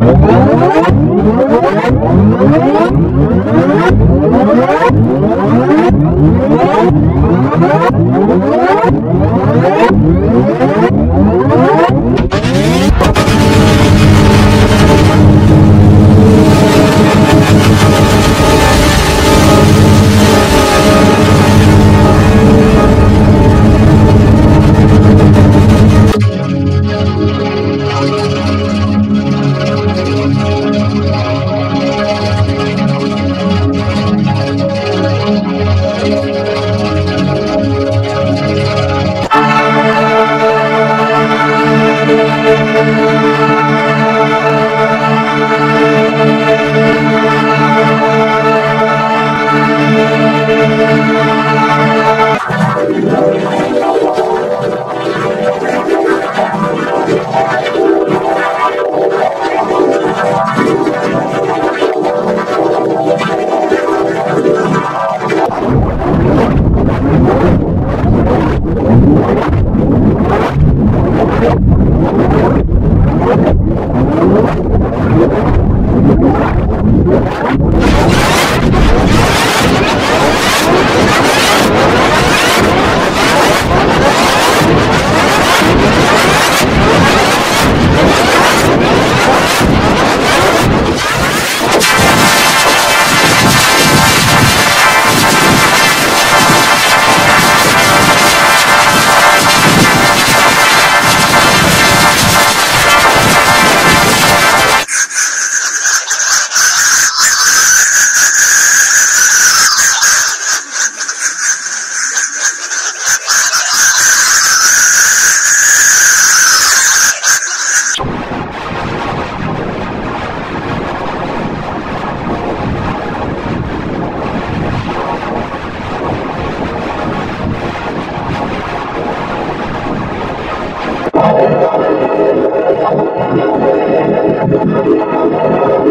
Thank you.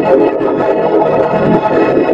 何?